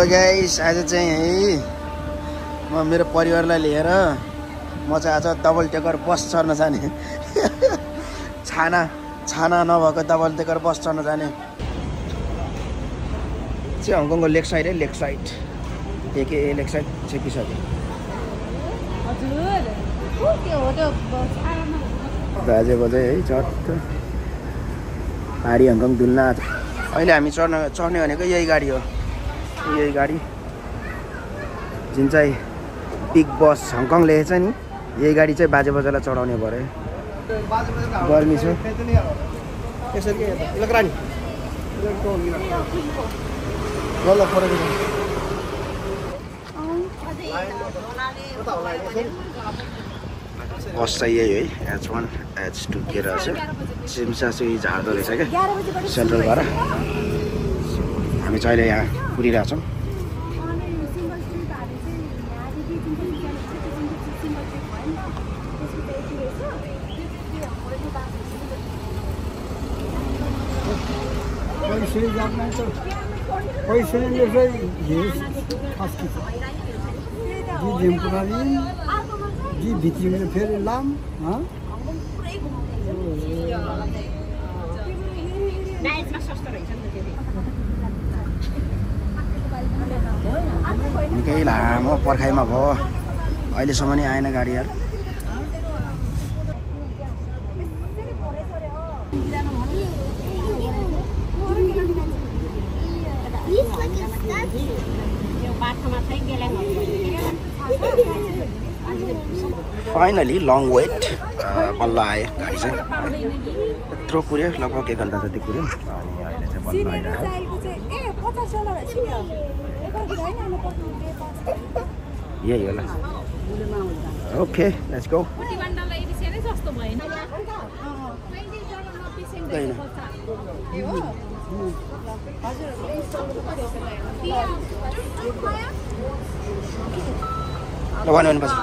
Hello guys आज चाहिँ है म मेरो परिवारलाई लिएर म चाहिँ आज डबल टेकर बस चढ्न जाने। छाना छाना नभएको डबल टेकर बस चढ्न जाने। चाहिँ हङकङको लेक साइड है लेक साइड के के लेक साइड छेकिसक्यो बाजे बजे है चट्ट भारी हङकङ डुल्न अहिले हामी चढ्न चढ्ने भनेको यही गाडी हो। यही गाडी। जुन चाहिँ बिग बस हङकङ लेखेको छ नि यही गाडी चाहिँ बाजे बजालाई चढाउने भयो अरे गर्मी छ। बस चाहिँ यही है एच वान एच टू के रहेछ। सिमसा चाहिँ झार्दो रहेछ क्या सेन्ट्रलबाट। हामी चाहिँ अहिले यहाँ पुगिरहेछौँ अनि सिङ्गल ट्रिप हामी चाहिँ यहाँदेखि जुन चाहिँ इन्डियामा छ त्यो जुन चाहिँ सिङ्गल ट्रिप भयो नि त त्यसको त यति रहेछ त्यो हाम्रो यो बाटो पैसे जात नाही तर पैसे जसं हे फास्ट जी झेमपुरारी जी भित्रीमध्ये फेरि लाम निकै लामो पर्खाइमा भयो। अहिलेसम्म नै आएन गाडी यार। फाइनली लङ वेट बल्ल आयो गाडी चाहिँ। यत्रो कुऱ्यो लगभग एक घन्टा जति कुऱ्यो अनि अहिले चाहिँ बल्ल आइरहेको यही होला ओके लेट्स गो ल भन्नु भन्नुपर्छ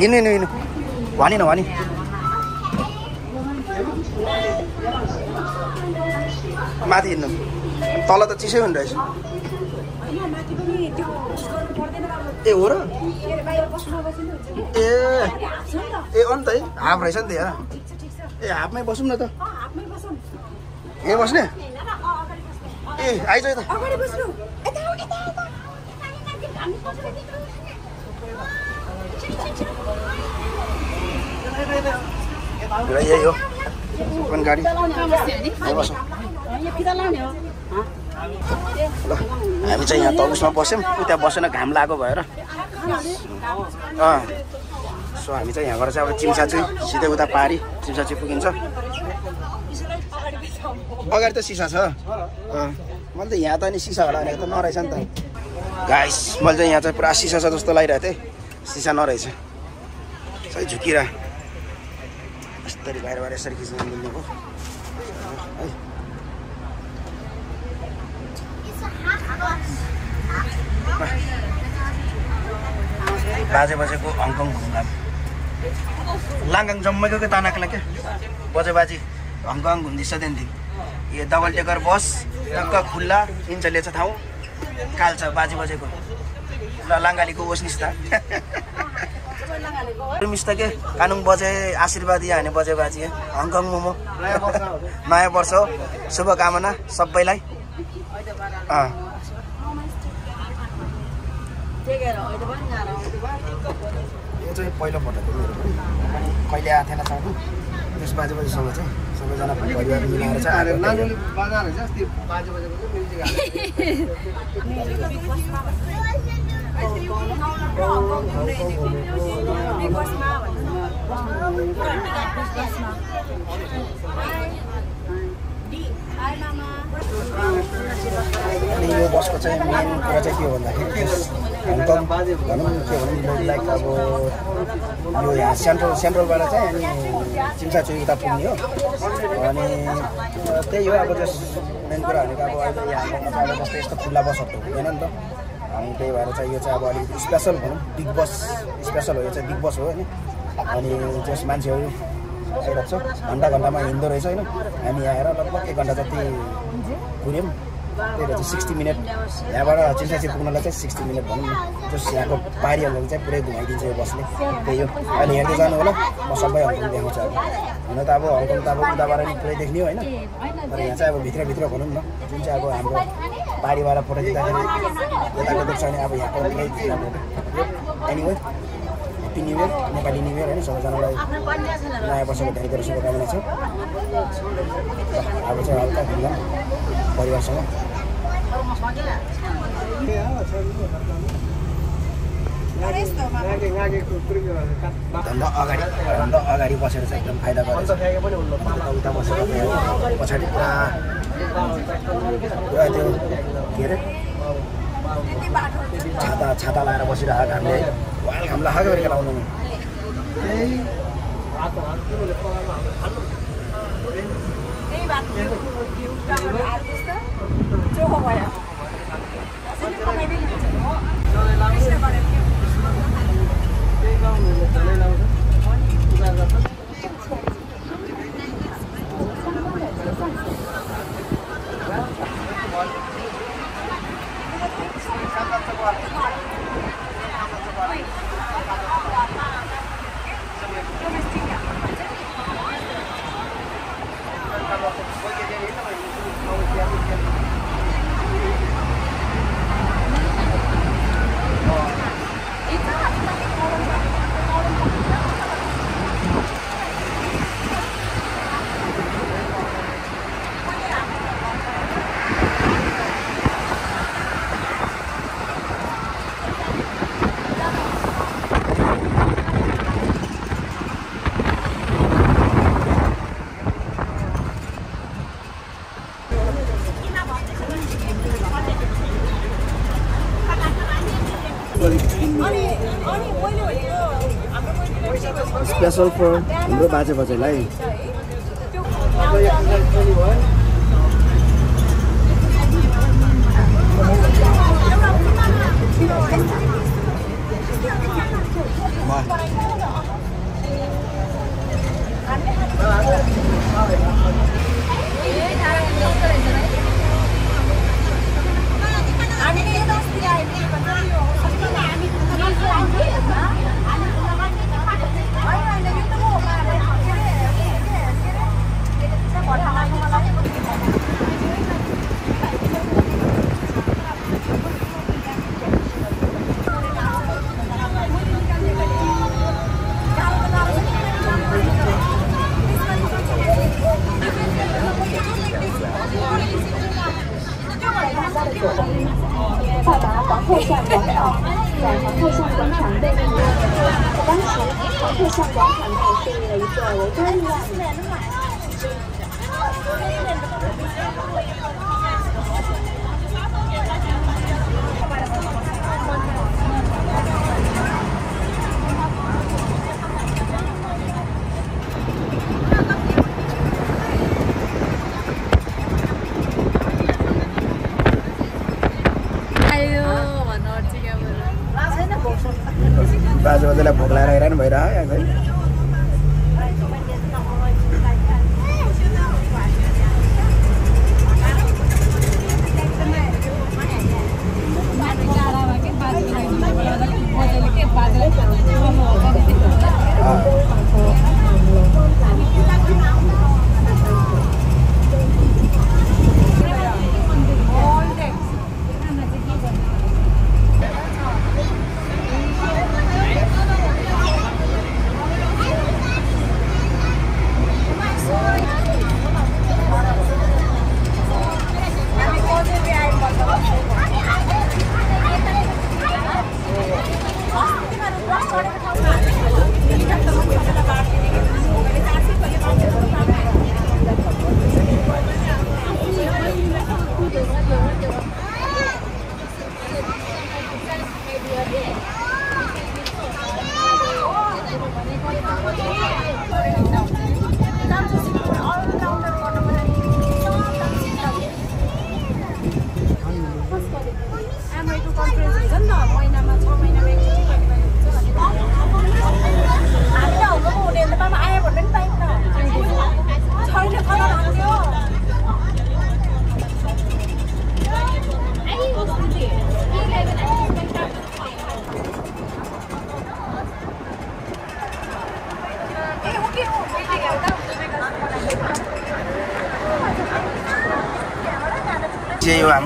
हिँड्नु हिँड्नु हिँड्नु भनी न माथि हिँड्नु। तल त चिसै हुने रहेछ। ए हो र? ए ए अन्त है। हाफ रहेछ नि त यहाँ। ए हाफमै बसौँ न त। यहीँ बस्ने? ए आइज त यही हो। गाडी। ल हामी चाहिँ यहाँ तौसमा बस्यौँ। उता बसेन घाम लागेको भएर। सो हामी चाहिँ यहाँबाट चाहिँ अब चिम्साचुई सिधै उता पारी। चिम्साचुई पुगिन्छ। अगाडि त सिसा छ। मैले त यहाँ त नि सिसा होला भनेको त नरहेछ नि त। गाइस मैले चाहिँ यहाँ चाहिँ पुरा सिसा छ जस्तो लागिरहेको थिएँ। सिसा नरहेछ। सबै झुकिरह। यसरी बाहिरबाट यसरी खिच्न मिल्ने भयो। बाजे बजेको हङकङ घुमघाम। लाङगाङ जम्मैको तानाकला क्या बजे बाजी हङकङ घुम्दैछ त्यहाँदेखि यो डबल टेकर बस टक्क खुल्ला इन्चले छ ठाउँ काल्छ बाजे बजेको ल लाङ्गालीको ओस्निस् त मिस त के? कानुङ बजे आशीर्वाद यहाँ हाने बजे बाजी हङकङ मोमो। नयाँ वर्ष हो। शुभकामना सबैलाई। यो चाहिँ पहिलोपटक हो मेरो कहिले आएको थिएन चढ्नु त्यस बाजे बाजेसँग चाहिँ सबैजना परिवार मिलाएर चाहिँ थियो। अनि यो बसको चाहिँ मेन कुरा चाहिँ के हो भन्दाखेरि हङकङ भनौँ के भनौँ लाइक अब यो यहाँ सेन्ट्रल सेन्ट्रलबाट चाहिँ अनि चिम्साचुरी उता पुग्ने हो। अनि त्यही हो अब जस मेन कुरा भनेको अब अहिले यहाँ हङकङमा यस्तो खुल्ला बसहरू त हुँदैन नि त। अनि त्यही भएर चाहिँ यो चाहिँ अब अलिकति स्पेसल भनौँ बिग बस स्पेसल हो यो चाहिँ बिग बस हो होइन। अनि जस मान्छेहरू आइरहेको छ घन्टा घन्टामा हिँड्दो रहेछ होइन। हामी आएर लगभग एक घन्टा जति घुऱ्यौँ त्यही भएर सिक्सटी मिनट यहाँबाट चिन्सासी पुग्नलाई चाहिँ सिक्सटी मिनट भनौँ न। जस यहाँको पाहाडीहरूलाई चाहिँ पुरै घुमाइदिन्छ यो बसले। त्यही हो। अहिले हेर्दै जानु होला। म सबै हङकङ देखाउँछु अब। हुन त अब हङकङ त अब उताबाट नि पुरै देख्ने होइन। तर यहाँ चाहिँ अब भित्रभित्र भनौँ न। जुन चाहिँ अब हाम्रो पाहाडीबाट फोटो खिच्दाखेरि यताको देख्छ भने अब यहाँको anyway happy new Nepali new होइन सबैजनालाई नयाँ वर्षको धेरै धेरै शुभकामना छ। अब चाहिँ हल्का घुम्न परिवारसँग। धन्दा अगाडि धन्दा अगाडि बसेर चाहिँ एकदम फाइदा गरेछ उता बसेर पछाडि पुरा पुरा त्यो के अरे? छाता छाता लगाएर बसिरहेको हामीले। वाल घाम लगाएको गरेर लाउनु त्यही स्पेसल फर हाम्रो बाजेबोजूलाई Hãy subscribe cho kênh Ghiền Mì Gõ Để không bỏ lỡ những video hấp dẫn 后巷广场，在黄鹤巷广场内的当时黄鹤巷广场内设立了一个维多利亚女 बाजे बजेलाई भोक लगाएर हैरान भइरह यहाँ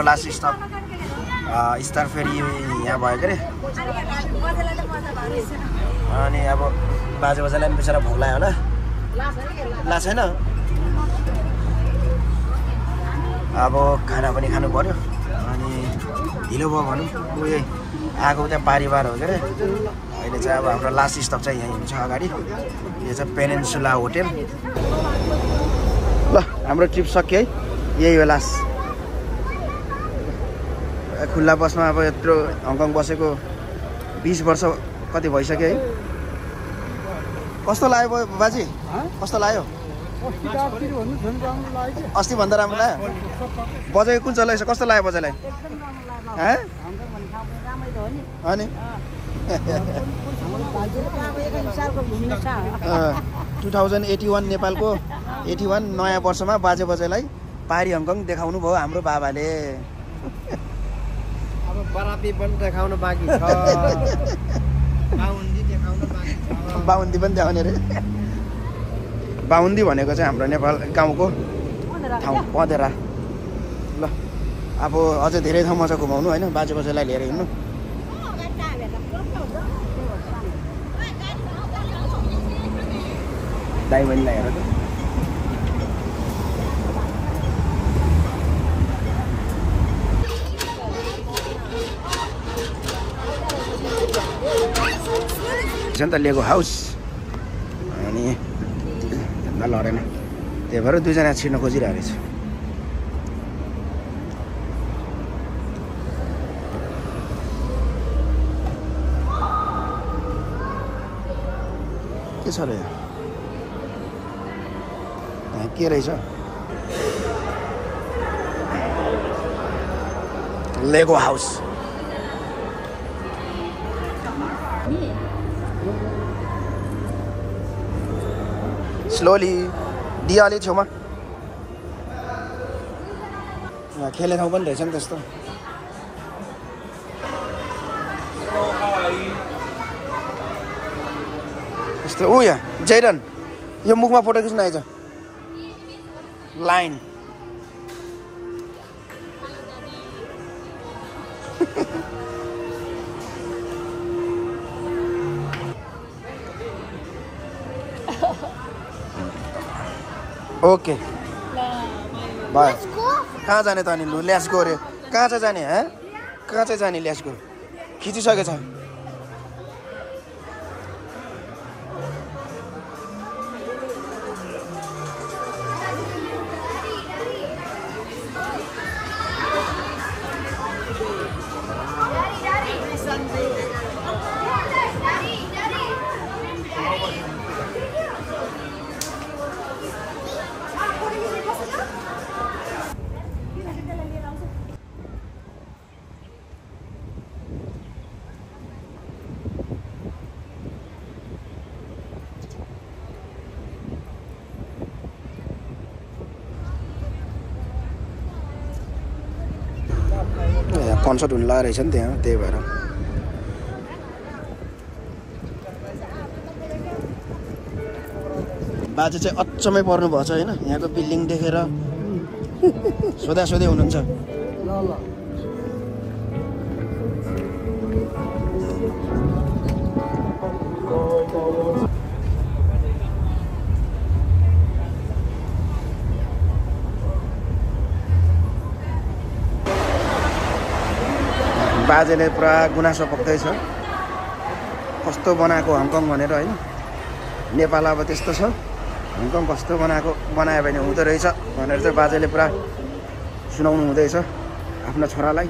हाम्रो लास्ट स्टप स्टार फेरि यहाँ भयो के अरे अनि अब बाजे बाजेलाई पनि बेचारा भोक लाग्यो होला। ला छैन अब खाना पनि खानु पऱ्यो अनि ढिलो भयो भनौँ। उयो आएको त्यहाँ पारिवार हो के अरे अहिले चाहिँ अब हाम्रो लास्ट स्टप चाहिँ यहीँ हुन्छ अगाडि। यो चाहिँ पेनेन्सुला होटेल ल हाम्रो ट्रिप सक्यो है। यही हो लास्ट खुल्ला बसमा अब यत्रो हङकङ बसेको बिस वर्ष कति भइसक्यो है कस्तो लाग्यो बाजे कस्तो लाग्यो अस्तिभन्दा राम्रो लाग्यो बजाएको कुन चाहिँ कस्तो लाग्यो बजाइलाई अनि टु थाउजन्ड एटी वान नेपालको एटी वान नयाँ वर्षमा बाजे बजाइलाई पारी हङकङ देखाउनु भयो हाम्रो बाबाले पनि देखाउनु बाँकी छ। बाहुन्डी देखाउनु बाँकी छ। बाहुन्दी पनि देखाउने अरे बाहुन्दी भनेको चाहिँ हाम्रो नेपाल गाउँको ठाउँ पँधेरा। ल अब अझै धेरै ठाउँमा छ घुमाउनु होइन बाजे बजेलाई लिएर हिँड्नु। दाइ बहिनीलाई हेर त। छ नि त लिएको हाउस अनि धन्दा लडेन त्यही भएर दुईजना छिर्न खोजिरहेको रहेछ के छ र के रहेछ लेगो हाउस स्लोली दिया अलिक छेउमा खेल्ने ठाउँ पनि रहेछ नि त्यस्तो। यस्तो ऊ यहाँ जैरन यो मुखमा फोटो खिच्न आएछ। लाइन। ओके। भयो कहाँ जाने त अनि लु? ल्यासको अरे। कहाँ चाहिँ जाने हँ? कहाँ चाहिँ जाने ल्यासको खिचिसकेछ। कन्सर्ट हुनु लागेको रहेछ नि त्यहाँ त्यही भएर। बाजे चाहिँ अचम्मै पर्नु भएको छ होइन यहाँको बिल्डिङ देखेर। सोधा सोधै हुनुहुन्छ। ल बाजेले पुरा गुनासो पोख्दैछ कस्तो बनाएको हङकङ भनेर होइन। नेपाल अब त्यस्तो छ। हङकङ कस्तो बनाएको बनायो भने हुँदो रहेछ भनेर चाहिँ बाजेले पुरा सुनाउनु हुँदैछ। आफ्नो छोरालाई।